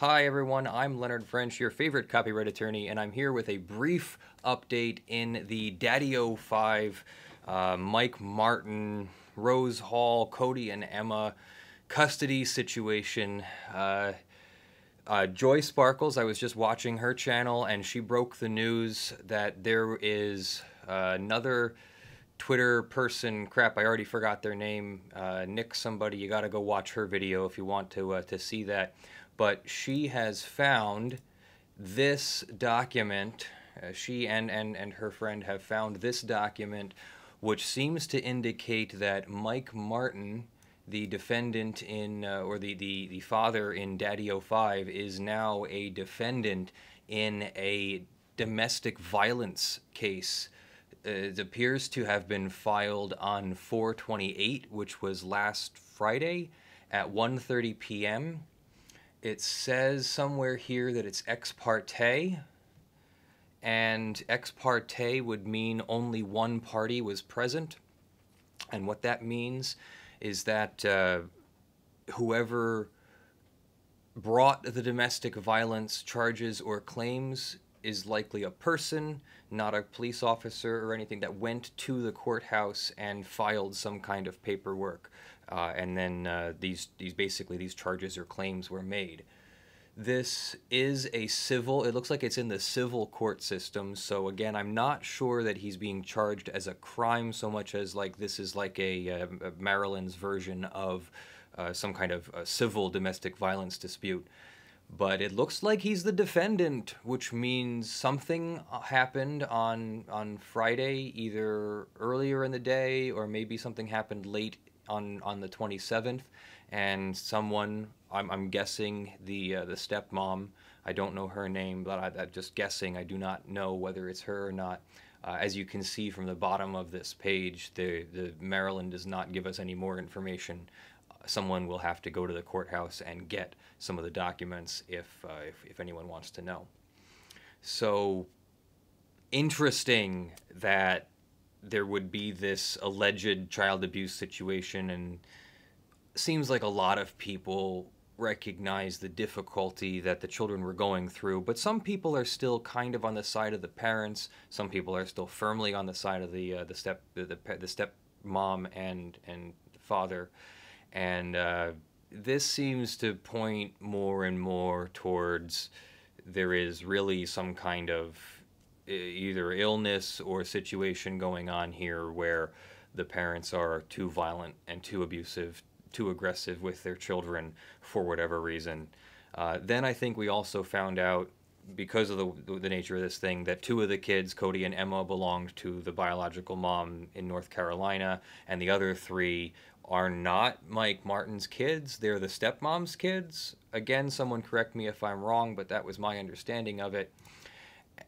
Hi, everyone. I'm Leonard French, your favorite copyright attorney, and I'm here with a brief update in the DaddyOFive uh, Mike Martin, Rose Hall, Cody, and Emma custody situation. Uh, uh, Joy Sparkles, I was just watching her channel, and she broke the news that there is another Twitter person. Crap, I already forgot their name. Uh, Nick, somebody. You got to go watch her video if you want to uh, to see that but she has found this document. Uh, she and, and, and her friend have found this document, which seems to indicate that Mike Martin, the defendant in, uh, or the, the, the father in DaddyOFive, is now a defendant in a domestic violence case. Uh, it appears to have been filed on 428, which was last Friday at 1:30 p.m. It says somewhere here that it's ex parte, and ex parte would mean only one party was present. And what that means is that uh, whoever brought the domestic violence charges or claims is likely a person, not a police officer or anything that went to the courthouse and filed some kind of paperwork. Uh, and then uh, these these basically these charges or claims were made. This is a civil. It looks like it's in the civil court system. So again, I'm not sure that he's being charged as a crime so much as like this is like a, a Maryland's version of uh, some kind of civil domestic violence dispute but it looks like he's the defendant, which means something happened on on Friday, either earlier in the day or maybe something happened late on on the 27th, and someone I'm, I'm guessing the uh, the stepmom. I don't know her name, but I, am just guessing. I do not know whether it's her or not. Uh, as you can see from the bottom of this page, the, the Maryland does not give us any more information. Someone will have to go to the courthouse and get some of the documents if, uh, if, if anyone wants to know. So interesting that there would be this alleged child abuse situation and seems like a lot of people recognize the difficulty that the children were going through but some people are still kind of on the side of the parents. Some people are still firmly on the side of the uh, the step the, the, step mom and and father. And uh, this seems to point more and more towards there is really some kind of either illness or situation going on here where the parents are too violent and too abusive, too aggressive with their children for whatever reason. Uh, then I think we also found out, because of the, the nature of this thing, that two of the kids, Cody and Emma, belonged to the biological mom in North Carolina, and the other three are not Mike Martin's kids. They're the stepmom's kids. Again, someone correct me if I'm wrong, but that was my understanding of it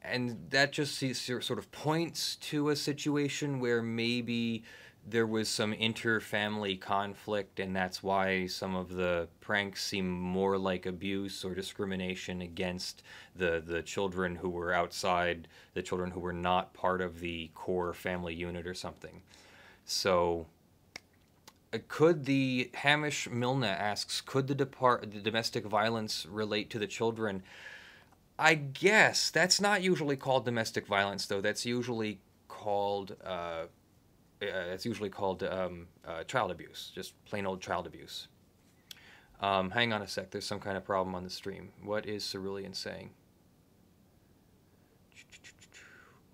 and that just sort of points to a situation where maybe there was some inter-family conflict and that's why some of the pranks seem more like abuse or discrimination against the the children who were outside the children who were not part of the core family unit or something. So uh, could the Hamish Milne asks could the depart the domestic violence relate to the children I guess that's not usually called domestic violence, though. That's usually called uh, uh, it's usually called um, uh, child abuse, just plain old child abuse. Um, hang on a sec. There's some kind of problem on the stream. What is Cerulean saying?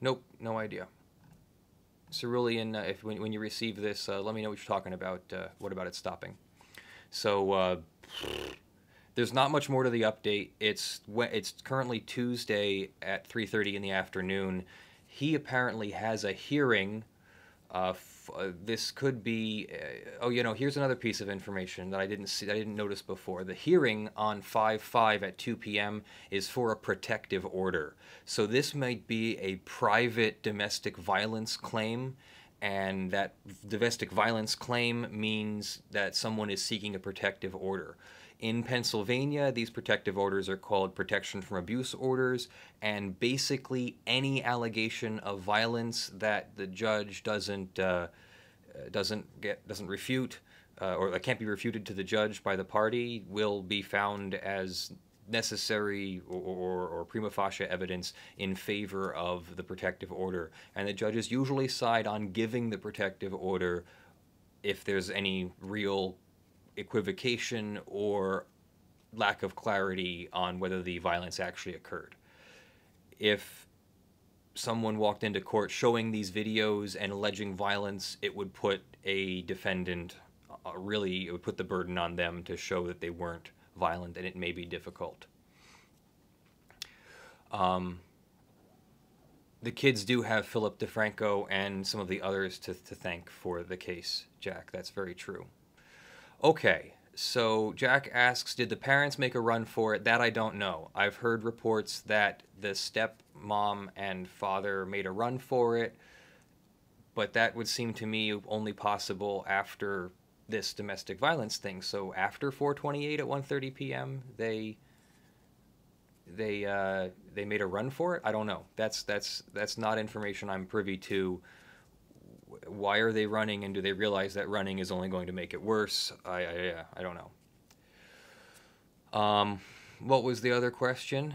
Nope, no idea. Cerulean, uh, if when, when you receive this, uh, let me know what you're talking about. Uh, what about it stopping? So there's not much more to the update. It's it's currently Tuesday at 3:30 in the afternoon. He apparently has a hearing. Uh, f- uh, this could be. Uh, oh, you know, here's another piece of information that I didn't see. I didn't notice before. The hearing on 5/5 at 2 p.m. is for a protective order. So this might be a private domestic violence claim and that domestic violence claim means that someone is seeking a protective order. In Pennsylvania, these protective orders are called protection from abuse orders, and basically any allegation of violence that the judge doesn't uh, doesn't get doesn't refute uh, or that can't be refuted to the judge by the party will be found as necessary or, or, or, prima facie evidence in favor of the protective order. And the judges usually side on giving the protective order if there's any real equivocation or lack of clarity on whether the violence actually occurred. If someone walked into court showing these videos and alleging violence, it would put a defendant uh, really, it would put the burden on them to show that they weren't violent, and it may be difficult. Um, the kids do have Philip DeFranco and some of the others to, to thank for the case, Jack. That's very true. Okay, so Jack asks, did the parents make a run for it? That I don't know. I've heard reports that the stepmom and father made a run for it, but that would seem to me only possible after this domestic violence thing. So after 428 at 1:30 p.m., they they uh, they made a run for it. I don't know. That's that's that's not information I'm privy to. Why are they running, and do they realize that running is only going to make it worse? I I, I don't know. Um, what was the other question?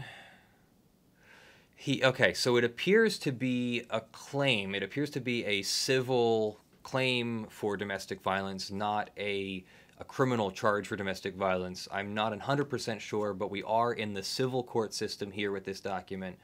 He okay. So it appears to be a claim. It appears to be a civil claim for domestic violence, not a, a criminal charge for domestic violence. I'm not 100% sure, but we are in the civil court system here with this document.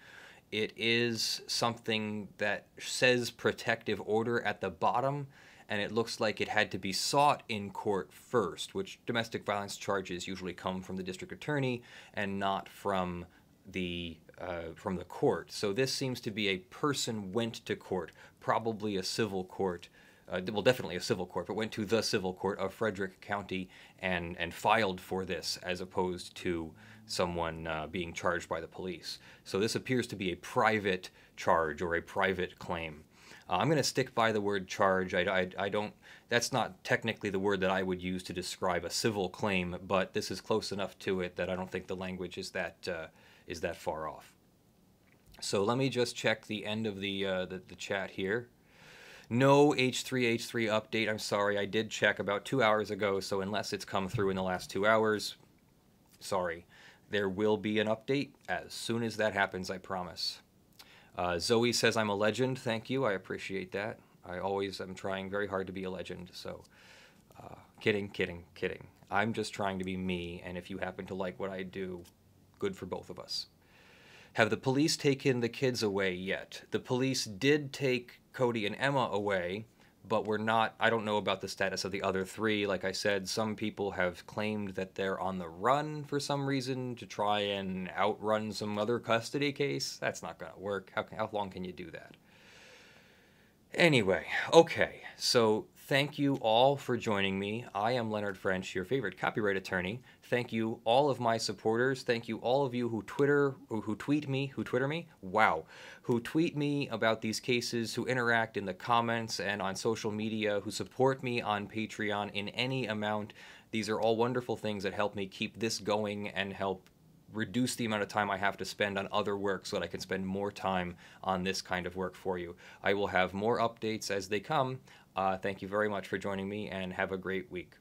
It is something that says protective order at the bottom, and it looks like it had to be sought in court first, which domestic violence charges usually come from the district attorney and not from the uh, from the court. So this seems to be a person went to court, probably a civil court, uh, well, definitely a civil court, but went to the civil court of Frederick County and, and filed for this as opposed to someone uh, being charged by the police. So this appears to be a private charge or a private claim. Uh, I'm going to stick by the word charge. I, I, I, don't, that's not technically the word that I would use to describe a civil claim, but this is close enough to it that I don't think the language is that, uh, is that far off. So let me just check the end of the, uh, the, the chat here. No H3H3 update. I'm sorry, I did check about two hours ago, so unless it's come through in the last two hours, sorry. There will be an update as soon as that happens, I promise. Uh, Zoe says I'm a legend. Thank you. I appreciate that. I always am trying very hard to be a legend, so uh, kidding, kidding, kidding. I'm just trying to be me, and if you happen to like what I do, good for both of us. Have the police taken the kids away yet? The police did take Cody and Emma away, but we're not. I don't know about the status of the other three. Like I said, some people have claimed that they're on the run for some reason to try and outrun some other custody case. That's not going to work. How, how long can you do that? Anyway, okay, so Thank you all for joining me. I am Leonard French, your favorite copyright attorney. Thank you all of my supporters. Thank you all of you who Twitter, who, tweet me, who Twitter me, wow, who tweet me about these cases, who interact in the comments and on social media, who support me on Patreon in any amount. These are all wonderful things that help me keep this going and help reduce the amount of time I have to spend on other work so that I can spend more time on this kind of work for you. I will have more updates as they come. Uh, thank you very much for joining me and have a great week.